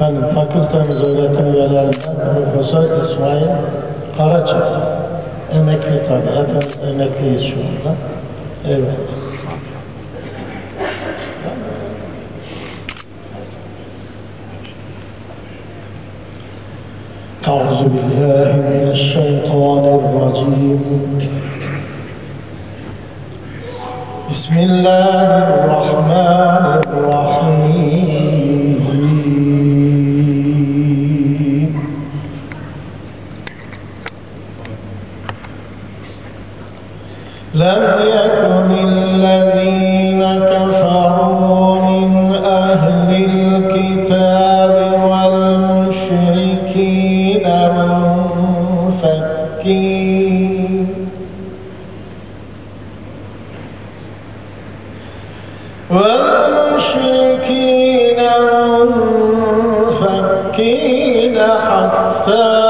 من فاكولتا مزوريات المجال البروفيسور اسماعيل قراتشا امكي أنا امكي الشغل أيوه أعوذ بالله من الشيطان الرجيم بسم الله الرحمن الرحيم لم يكن الذين كفروا من أهل الكتاب والمشركين منفكين. والمشركين منفكين حتى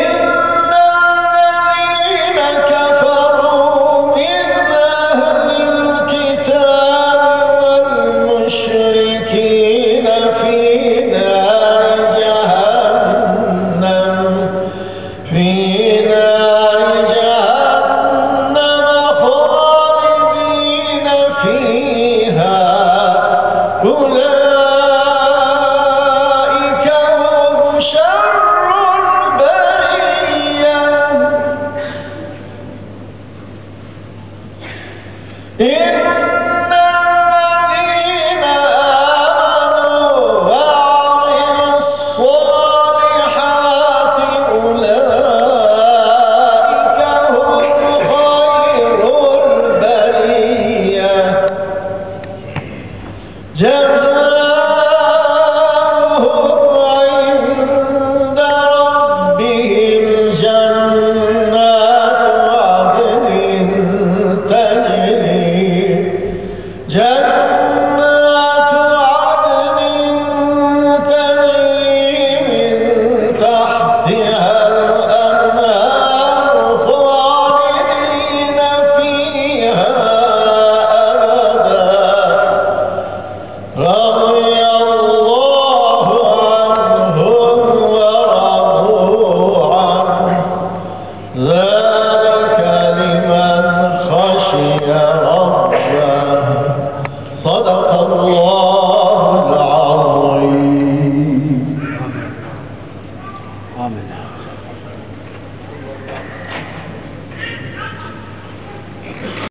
In